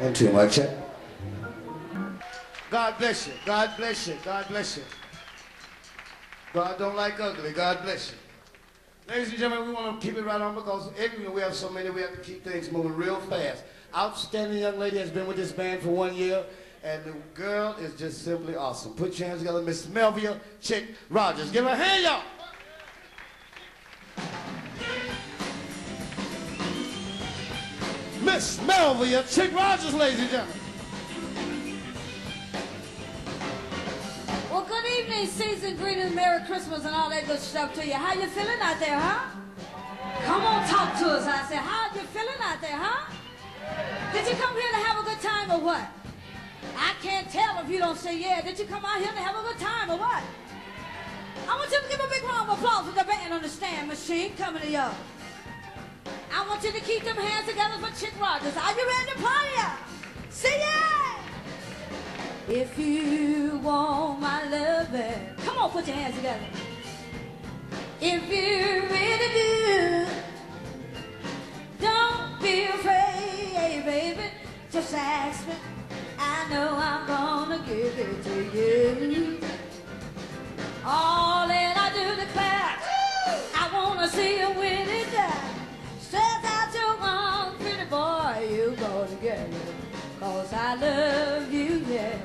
And too much. Eh? God bless you. God bless you. God bless you. God don't like ugly. God bless you. Ladies and gentlemen, we want to keep it right on because we have so many, we have to keep things moving real fast. Outstanding young lady has been with this band for one year, and the girl is just simply awesome. Put your hands together, Miss Melvia Chick Rodgers. Give her a hand, y'all. Miss Melvia Chick Rodgers, ladies and gentlemen. Well, good evening, season greetings, Merry Christmas, and all that good stuff to you. How you feeling out there, huh? Come on, talk to us. I said, how you feeling out there, huh? Did you come here to have a good time or what? I can't tell if you don't say yeah. Did you come out here to have a good time or what? I want you to give a big round of applause for the band on the stand Masheen coming to you. I want you to keep them hands together for Chick Rodgers. Are you ready to party? Say yeah! If you want my loving, come on, put your hands together. If you really do, don't be afraid, baby. Just ask me. I know I'm gonna give it to you. You gonna get it. Cause I love you, yeah.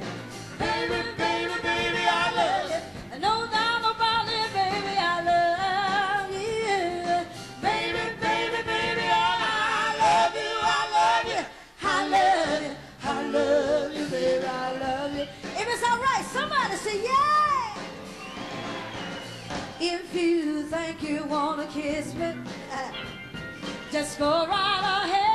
Baby, baby, baby, I love you. No doubt about it, baby, I love you. Baby, baby, baby, I love you, I love you. I love you, I love you, baby, I love you. If it's alright, somebody say yeah. If you think you wanna kiss me, uh, just go right ahead.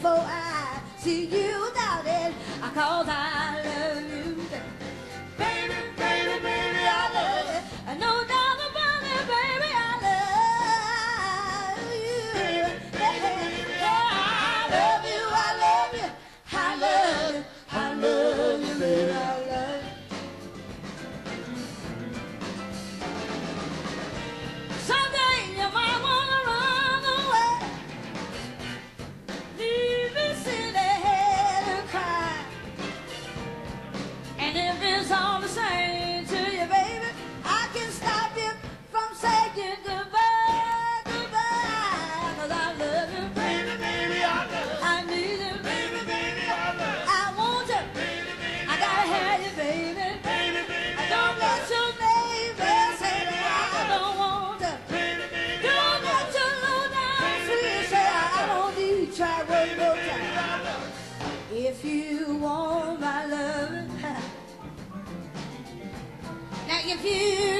Before I see you doubt it. Cause I love If you want my loving, now if you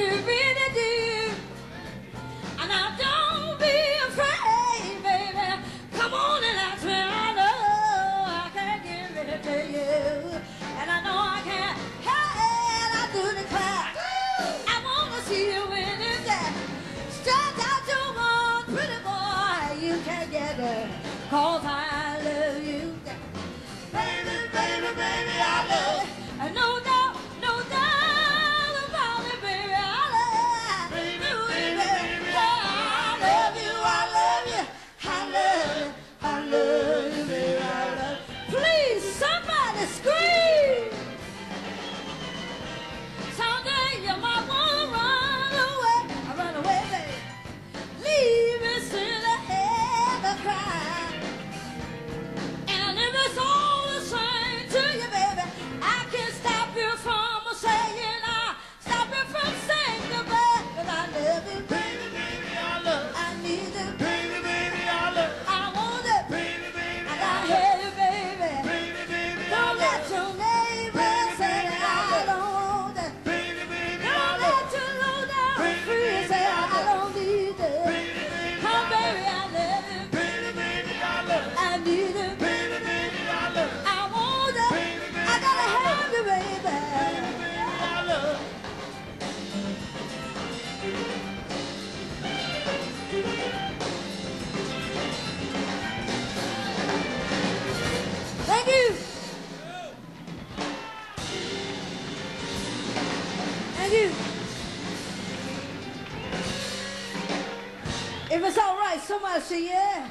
If it's all right, somebody say yeah.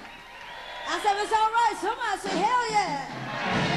I said, if it's all right, somebody say hell yeah.